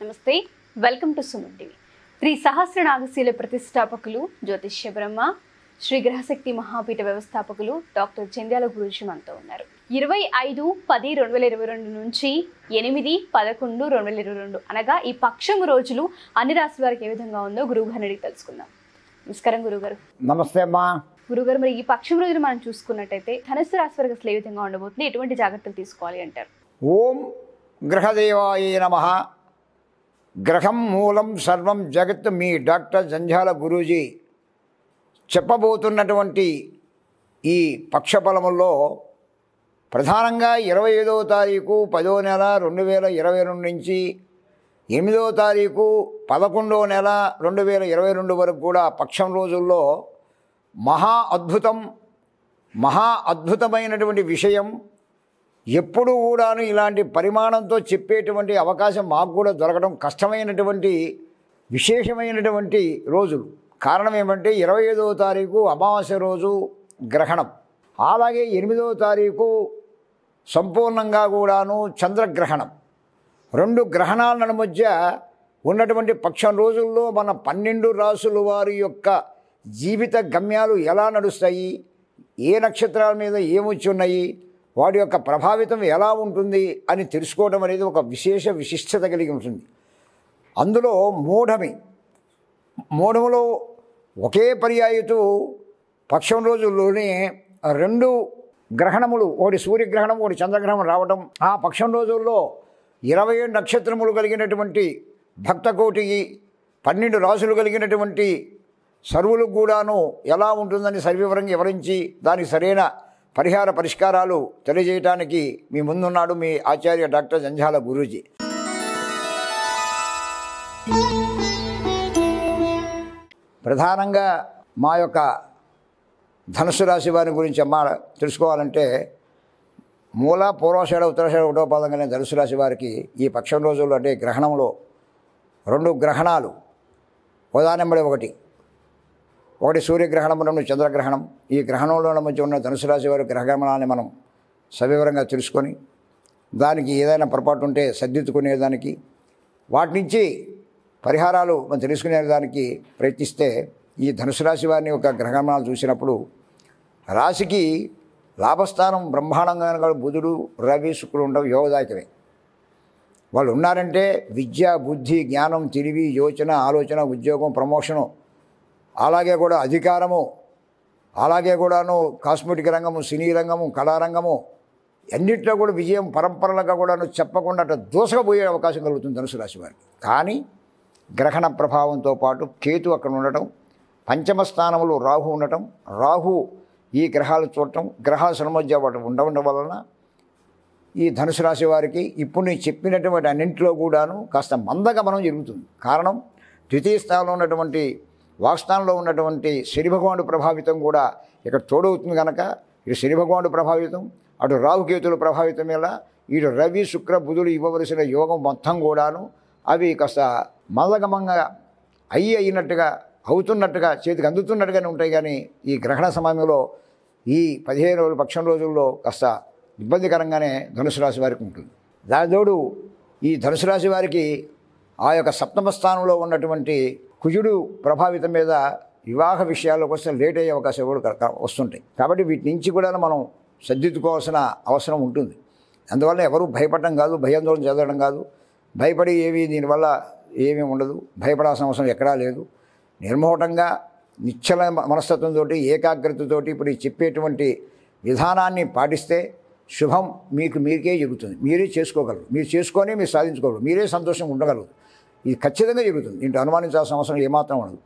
నమస్తే. Welcome to Suman TV Shri సహస్ర నాగశీల ప్రతిష్టాపకులు జ్యోతిష్య బ్రహ్మ శ్రీ గ్రహశక్తి మహాపీఠ వ్యవస్థాపకులు డాక్టర్ చంద్యాల గురుజీ మనతో ఉన్నారు. ఇరవై ఐదు పది రెండు వేల ఇరవై రెండు నుంచి ఎనిమిది పదకొండు రెండు వేల ఇరవై రెండు అనగా ఈ పక్షము రోజులు అన్ని రాశి వారికి ఏ విధంగా ఉందో గురువుగారిని అడిగి తెలుసుకుందాం. నమస్కారం గురుగారు నమస్తే అమ్మా. గురుగారు మరి ఈ పక్షం రోజులు మనం చూసుకున్నట్టయితే ధనుసు రాశి వారికి అసలు ఏ విధంగా ఉండబోతుంది? ఎటువంటి జాగ్రత్తలు తీసుకోవాలి అంటారు? ఓం గ్రహదేవాయ నమ. గ్రహం మూలం సర్వం జగత్ మీ డాక్టర్ జంజాల గురూజీ చెప్పబోతున్నటువంటి ఈ పక్షఫలముల్లో ప్రధానంగా ఇరవై ఐదవ తారీఖు పదో నెల రెండు వేల ఇరవై రెండు నుంచి ఎనిమిదవ తారీఖు పదకొండవ నెల రెండు వేల ఇరవై రెండు వరకు కూడా పక్షం రోజుల్లో మహా అద్భుతం మహా అద్భుతమైనటువంటి విషయం ఎప్పుడు కూడాను ఇలాంటి పరిమాణంతో చెప్పేటువంటి అవకాశం మాకు కూడా దొరకడం కష్టమైనటువంటి విశేషమైనటువంటి రోజులు. కారణం ఏమంటే ఇరవై ఐదవ తారీఖు అమావాస్య రోజు గ్రహణం. అలాగే ఎనిమిదవ తారీఖు సంపూర్ణంగా కూడాను చంద్రగ్రహణం. రెండు గ్రహణాల మధ్య ఉన్నటువంటి పక్షం రోజుల్లో మన పన్నెండు రాసుల వారి యొక్క జీవిత గమ్యాలు ఎలా నడుస్తాయి? ఏ నక్షత్రాల మీద ఏమొచ్చి ఉన్నాయి వాటి యొక్క ప్రభావితం ఎలా ఉంటుంది అని తెలుసుకోవడం అనేది ఒక విశేష విశిష్టత కలిగి ఉంటుంది. అందులో మూఢమి. మూఢములో ఒకే పర్యాయతు పక్షం రోజుల్లోనే రెండు గ్రహణములు ఒకటి సూర్యగ్రహణం ఒకటి చంద్రగ్రహణం రావడం ఆ పక్షం రోజుల్లో ఇరవై ఏడు నక్షత్రములు కలిగినటువంటి భక్తకోటి పన్నెండు రాసులు కలిగినటువంటి సర్వులకు కూడాను ఎలా ఉంటుందని సవివరంగా వివరించి దానికి సరైన పరిహార పరిష్కారాలు తెలియజేయడానికి మీ ముందున్నాడు మీ ఆచార్య డాక్టర్ జంజాల గురూజీ. ప్రధానంగా మా యొక్క ధనుసు రాశి వారి గురించి అమ్మ తెలుసుకోవాలంటే మూల పూర్వశేడ ఉత్తరాషాఢ ఒకటో పాదంగానే ధనుసు రాశి వారికి ఈ పక్షం రోజుల్లో అంటే గ్రహణంలో రెండు గ్రహణాలు. ఉదాహరణ ఒకటి. ఒకటి సూర్యగ్రహణం రెండు చంద్రగ్రహణం. ఈ గ్రహణంలో మధ్య ఉన్న ధనుసు రాశి వారి గ్రహగమనాన్ని మనం సవివరంగా తెలుసుకొని దానికి ఏదైనా పొరపాటు ఉంటే సర్దిద్దుకునేదానికి వాటి నుంచి పరిహారాలు మనం తెలుసుకునే దానికి ప్రయత్నిస్తే ఈ ధనుసు రాశి వారిని ఒక గ్రహగమనాలు చూసినప్పుడు రాశికి లాభస్థానం బ్రహ్మాండంగా బుధుడు రవి శుక్రుడు ఉండవు యోగదాయకమే. వాళ్ళు ఉన్నారంటే విద్య బుద్ధి జ్ఞానం తెలివి యోచన ఆలోచన ఉద్యోగం ప్రమోషను అలాగే కూడా అధికారము అలాగే కూడాను కాస్మెటిక్ రంగము సినీ రంగము కళారంగము అన్నింటిలో కూడా విజయం పరంపరలుగా కూడాను చెప్పకుండా అట్లా దూసకపోయే అవకాశం కలుగుతుంది ధనుసు రాశి వారికి. కానీ గ్రహణ ప్రభావంతో పాటు కేతు అక్కడ ఉండటం పంచమ స్థానంలో రాహు ఉండటం రాహు ఈ గ్రహాలు చూడటం గ్రహాల సమధ్య వాటి ఉండడం వలన ఈ ధనుసు రాశి వారికి ఇప్పుడు నేను చెప్పినటువంటి అన్నింటిలో కూడాను కాస్త మందగమనం జరుగుతుంది. కారణం ద్వితీయ స్థానంలో ఉన్నటువంటి వాక్స్థానంలో ఉన్నటువంటి శనిభగవానుడు ప్రభావితం కూడా ఇక్కడ తోడవుతుంది కనుక ఇటు శనిభగవానుడు ప్రభావితం అటు రాహుకేతులు ప్రభావితం ఎలా ఇటు రవి శుక్ర బుధుడు ఇవ్వవలసిన యోగం మొత్తం కూడాను అవి కాస్త మందగమంగా అయ్యి అయినట్టుగా అవుతున్నట్టుగా చేతికి అందుతున్నట్టుగానే ఉంటాయి కానీ ఈ గ్రహణ సమయంలో ఈ పదిహేను రోజులు పక్షం రోజుల్లో కాస్త ఇబ్బందికరంగానే ధనుసు రాశి వారికి ఉంటుంది. దానితోడు ఈ ధనుసు రాశి వారికి ఆ యొక్క సప్తమ స్థానంలో ఉన్నటువంటి కుజుడు ప్రభావితం మీద వివాహ విషయాల్లో వస్తే లేట్ అయ్యే అవకాశాలు కూడా వస్తుంటాయి. కాబట్టి వీటి నుంచి కూడా మనం సర్దిద్దుకోవాల్సిన అవసరం ఉంటుంది. అందువల్ల ఎవరు భయపడడం కాదు భయాందోళన చెందడం కాదు. భయపడి ఏవి దీనివల్ల ఏమీ ఉండదు. భయపడాల్సిన అవసరం ఎక్కడా లేదు. నిర్మోహటంగా నిశ్చల మనస్తత్వంతో ఏకాగ్రతతోటి ఇప్పుడు చెప్పేటువంటి విధానాన్ని పాటిస్తే శుభం మీకు మీరికే జరుగుతుంది. మీరే చేసుకోగలరు. మీరు చేసుకొని మీరు సాధించుకోగలరు. మీరే సంతోషంగా ఉండగలరు. ఇది ఖచ్చితంగా జరుగుతుంది. దీంట్లో అనుమానించాల్సిన అవసరం ఏమాత్రం ఉండదు.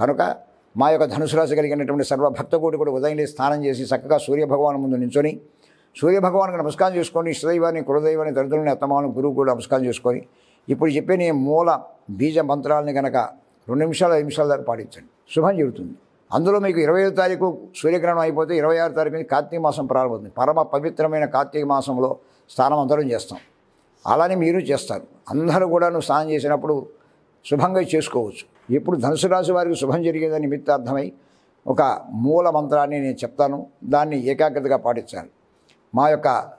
కనుక మా యొక్క ధనుసు రాశి కలిగినటువంటి సర్వభక్తకోటి కూడా ఉదయం స్నానం చేసి చక్కగా సూర్యభగవాన్ ముందు నించొని సూర్యభగవానికి నమస్కారం చేసుకొని ఇష్టదైవాన్ని కులదైవాన్ని తల్లిదండ్రులని అత్తమాను గురువు కూడా నమస్కారం చేసుకొని ఇప్పుడు చెప్పే నీ మూల బీజ మంత్రాలని కనుక రెండు నిమిషాలు ఐదు నిమిషాల దాకా పాటించండి. శుభం జరుగుతుంది. అందులో మీకు ఇరవై ఐదు తారీఖు సూర్యగ్రహణం అయిపోతే ఇరవై ఆరు తారీఖు కార్తీక మాసం ప్రారంభమవుతుంది. పరమ పవిత్రమైన కార్తీక మాసంలో స్నానం అందరం చేస్తాం. అలానే మీరు చేస్తారు. అందరూ కూడా నువ్వు స్నానం చేసినప్పుడు శుభంగా చేసుకోవచ్చు. ఎప్పుడు ధనుసు రాశి వారికి శుభం జరిగేదని నిమిత్తార్థమై ఒక మూల మంత్రాన్ని నేను చెప్తాను. దాన్ని ఏకాగ్రతగా పాటించాలి. మా యొక్క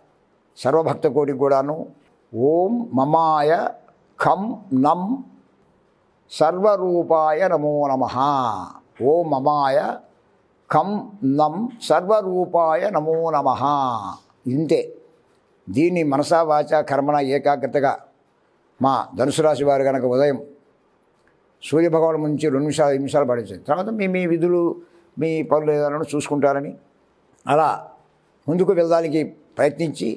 సర్వభక్త కోటికి కూడాను ఓం మమాయ ఖం నం సర్వరూపాయ నమో నమ. ఓం మమాయ ఖం నం సర్వరూపాయ నమో నమ. ఇంతే. దీన్ని మనసా వాచ కర్మణ ఏకాగ్రతగా మా ధనుసు రాశి వారు కనుక ఉదయం సూర్యభగవాన్ నుంచి రెండు నిమిషాలు ఐదు నిమిషాలు పడించింది తర్వాత మీ మీ విధులు మీ పనులు ఏదైనా చూసుకుంటారని అలా ముందుకు వెళ్ళడానికి ప్రయత్నించి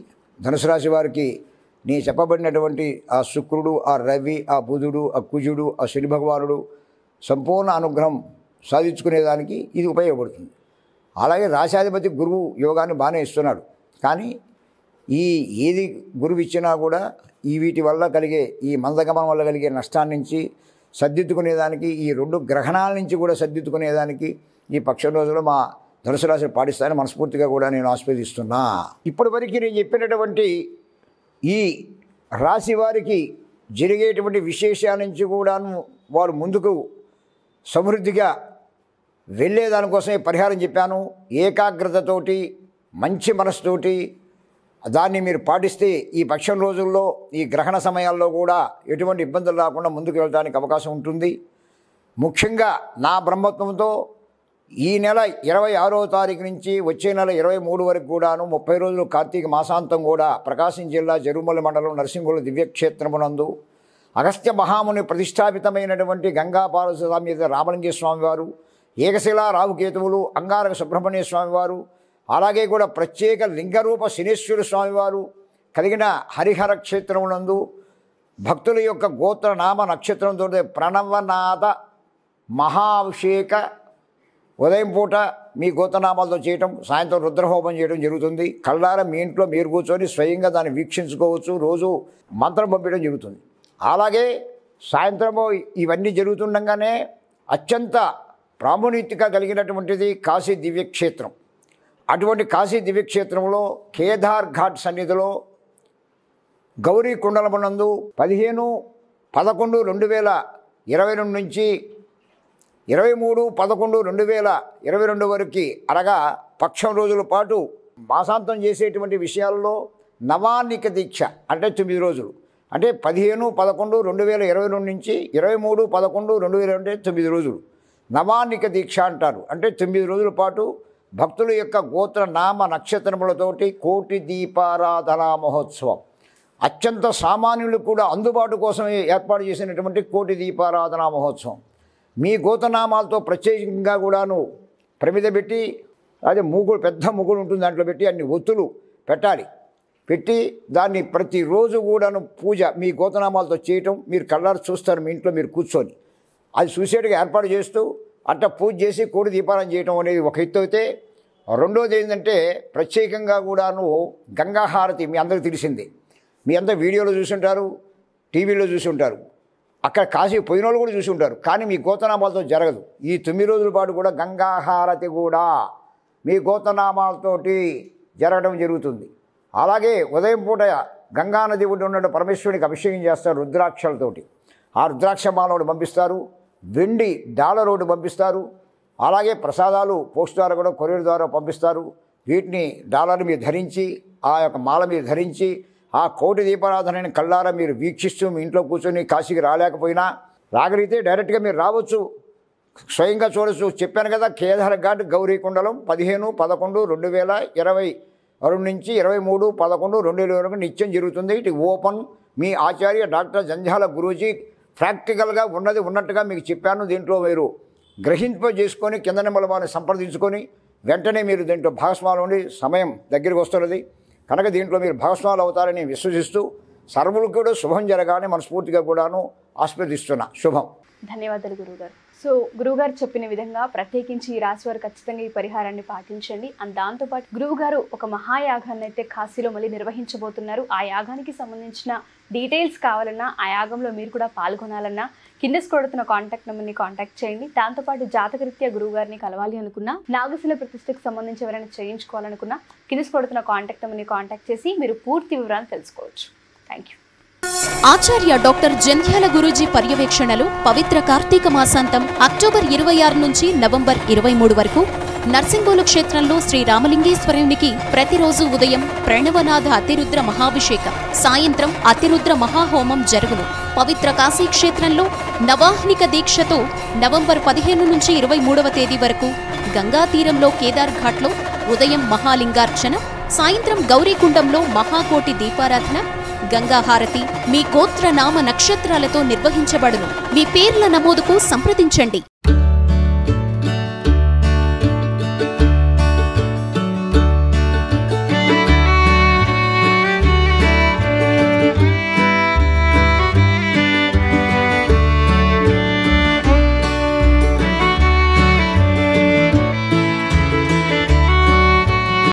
ధనుసు రాశి వారికి నీ చెప్పబడినటువంటి ఆ శుక్రుడు ఆ రవి ఆ బుధుడు ఆ కుజుడు ఆ శని భగవానుడు సంపూర్ణ అనుగ్రహం సాధించుకునేదానికి ఇది ఉపయోగపడుతుంది. అలాగే రాశాధిపతి గురువు యోగాన్ని బాగానే ఇస్తున్నాడు. కానీ ఈ ఏది గురువు ఇచ్చినా కూడా ఈ వీటి వల్ల కలిగే ఈ మందగమనం వల్ల కలిగే నష్టాన్ని నుంచి సర్దిద్దుకునేదానికి ఈ రెండు గ్రహణాల నుంచి కూడా సర్దిద్దుకునేదానికి ఈ పక్ష రోజులు మా ధనుసు రాశి పాటిస్తానని మనస్ఫూర్తిగా కూడా నేను ఆస్వాదిస్తున్నా ఇప్పటి వరకు నేను చెప్పినటువంటి ఈ రాశి వారికి జరిగేటువంటి విశేషాల నుంచి కూడాను వారు ముందుకు సమృద్ధిగా వెళ్ళేదానికోసమే పరిహారం చెప్పాను. ఏకాగ్రతతోటి మంచి మనసుతోటి దాన్ని మీరు పాటిస్తే ఈ పక్షం రోజుల్లో ఈ గ్రహణ సమయాల్లో కూడా ఎటువంటి ఇబ్బందులు రాకుండా ముందుకు వెళ్ళడానికి అవకాశం ఉంటుంది. ముఖ్యంగా నా బ్రహ్మత్వంతో ఈ నెల ఇరవై ఆరో తారీఖు నుంచి వచ్చే నెల ఇరవై మూడు వరకు కూడాను ముప్పై రోజులు కార్తీక మాసాంతం కూడా ప్రకాశం జిల్లా జరుమల మండలం నరసింహుల దివ్యక్షేత్రమునందు అగస్త్య మహాముని ప్రతిష్టాపితమైనటువంటి గంగాపార్వతి సమేత రామలింగ స్వామివారు ఏకశిలా రావుకేతువులు అంగారక సుబ్రహ్మణ్య స్వామివారు అలాగే కూడా ప్రత్యేక లింగరూప శనేశ్వర స్వామివారు కలిగిన హరిహర క్షేత్రమునందు భక్తుల యొక్క గోత్ర నామ నక్షత్రంతో ప్రణవనాథ మహాభిషేక ఉదయం పూట మీ గోతనామాలతో చేయటం సాయంత్రం రుద్రహోమం చేయడం జరుగుతుంది. కళ్ళార మీ ఇంట్లో మీరు కూర్చొని స్వయంగా దాన్ని వీక్షించుకోవచ్చు. రోజు మంత్రం పంపించడం జరుగుతుంది. అలాగే సాయంత్రము ఇవన్నీ జరుగుతుండగానే అత్యంత ప్రాముణ్యత కలిగినటువంటిది కాశీ దివ్యక్షేత్రం. అటువంటి కాశీ దివ్యక్షేత్రంలో కేదార్ ఘాట్ సన్నిధిలో గౌరీ కుండలమునందు పదిహేను పదకొండు రెండు వేల ఇరవై రెండు నుంచి ఇరవై మూడు పదకొండు రెండు వేల ఇరవై రెండు వరకు అనగా పక్షం రోజుల పాటు మాసాంతం చేసేటువంటి విషయాల్లో నవాన్నిక దీక్ష అంటే తొమ్మిది రోజులు. అంటే పదిహేను పదకొండు రెండు వేల ఇరవై రెండు నుంచి ఇరవై మూడు పదకొండు రెండు వేల అంటే తొమ్మిది రోజులు. నవాన్నిక దీక్ష అంటారు. అంటే తొమ్మిది రోజుల పాటు భక్తుల యొక్క గోత్ర నామ నక్షత్రములతోటి కోటి దీపారాధనా మహోత్సవం. అత్యంత సామాన్యులు కూడా అందుబాటు కోసం ఏర్పాటు చేసినటువంటి కోటి దీపారాధనా మహోత్సవం. మీ గోతనామాలతో ప్రత్యేకంగా కూడాను ప్రమిద పెట్టి అదే మూగుడు పెద్ద మూగుడు ఉంటుంది దాంట్లో పెట్టి అన్ని ఒత్తులు పెట్టాలి. పెట్టి దాన్ని ప్రతిరోజు కూడాను పూజ మీ గోతనామాలతో చేయటం మీరు కళ్ళారు చూస్తారు మీ ఇంట్లో మీరు కూర్చొని. అది చూసేట్టుగా ఏర్పాటు చేస్తూ అట్ట పూజ చేసి కోడి దీపారాయణ చేయటం అనేది ఒక ఎత్తు అయితే రెండోది ఏంటంటే ప్రత్యేకంగా కూడాను గంగాహారతి మీ అందరికీ తెలిసింది. మీ అందరు వీడియోలో చూసుంటారు టీవీలో చూసి ఉంటారు అక్కడ కాశీ పోయిన వాళ్ళు కూడా చూసి ఉంటారు కానీ మీ గోతనామాలతో జరగదు. ఈ తొమ్మిది రోజుల పాటు కూడా గంగాహారతి కూడా మీ గోతనామాలతోటి జరగడం జరుగుతుంది. అలాగే ఉదయం పూట గంగానది ఒడ్డు ఉన్న పరమేశ్వరునికి అభిషేకం చేస్తారు రుద్రాక్షలతోటి. ఆ రుద్రాక్ష మాలను పంపిస్తారు. వెండి డాలర్ ఒకటి పంపిస్తారు. అలాగే ప్రసాదాలు పోస్ట్ ద్వారా కూడా కొరియర్ ద్వారా పంపిస్తారు. వీటిని డాలర్ మీరు ధరించి ఆ యొక్క మాల మీరు ధరించి ఆ కోటి దీపారాధనని కళ్ళారా మీరు వీక్షిస్తూ మీ ఇంట్లో కూర్చొని కాశీకి రాలేకపోయినా రాగలిగితే డైరెక్ట్గా మీరు రావచ్చు. స్వయంగా చూడొచ్చు. చెప్పాను కదా కేదార్ ఘాట్ గౌరీకుండలం పదిహేను పదకొండు రెండు వేల ఇరవై రెండు నుంచి ఇరవై మూడు పదకొండు రెండు వేల వరకు నిత్యం జరుగుతుంది. ఇటు ఓపెన్. మీ ఆచార్య డాక్టర్ జంజాల గురూజీ ప్రాక్టికల్గా ఉన్నది ఉన్నట్టుగా మీకు చెప్పాను. దీంట్లో మీరు గ్రహింప చేసుకొని కింద నెమ్మల వారిని సంప్రదించుకొని వెంటనే మీరు దీంట్లో భాగస్వాములు ఉండి సమయం దగ్గరికి వస్తున్నది. కనుక దీంట్లో మీరు భాగస్వాములు అవుతారని విశ్వసిస్తూ సర్వులు కూడా శుభం జరగాలని మనస్ఫూర్తిగా కూడాను ఆస్వాదిస్తున్నా శుభం. ధన్యవాదాలు గురుగారు సో గురువుగారు చెప్పిన విధంగా ప్రత్యేకించి ఈ రాశి వారు ఖచ్చితంగా ఈ పరిహారాన్ని పాటించండి. అండ్ దాంతోపాటు గురువుగారు ఒక మహాయాగాన్ని అయితే కాశీలో మళ్ళీ నిర్వహించబోతున్నారు. ఆ యాగానికి సంబంధించిన డీటెయిల్స్ కావాలన్నా ఆ యాగంలో మీరు కూడా పాల్గొనాలన్నా కింద కొడుతున్న కాంటాక్ట్ నెంబర్ని కాంటాక్ట్ చేయండి. దాంతోపాటు జాతకరీత్యా గురువు గారిని కలవాలి అనుకున్నా నాగశిల ప్రతిష్టకు సంబంధించి ఎవరైనా చేయించుకోవాలనుకున్నా కింద కొడుతున్న కాంటాక్ట్ నెంబర్ని కాంటాక్ట్ చేసి మీరు పూర్తి వివరాలు తెలుసుకోవచ్చు. Thank you Acharya doctor Jandhyala Guruji పర్యవేక్షణలో పవిత్ర కార్తీక మాసాంతం అక్టోబర్ ఇరవై ఆరు నుంచి నవంబర్ ఇరవై మూడు వరకు నర్సింగోలు క్షేత్రంలో శ్రీ రామలింగేశ్వరునికి ప్రతిరోజు ఉదయం ప్రణవనాథ అతిరుద్ర మహాభిషేకం. సాయంత్రం అతిరుద్ర మహాహోమం జరుగును. పవిత్ర కాశీ క్షేత్రంలో నవాహ్నిక దీక్షతో నవంబర్ పదిహేను నుంచి ఇరవై మూడవ తేదీ వరకు గంగా తీరంలో కేదార్ ఘాట్లో ఉదయం మహాలింగార్చన సాయంత్రం గౌరీకుండంలో మహాకోటి దీపారాధన గంగాహారతి మీ గోత్ర నామ నక్షత్రాలతో నిర్వహించబడును. మీ పేర్ల నమోదుకు సంప్రదించండి.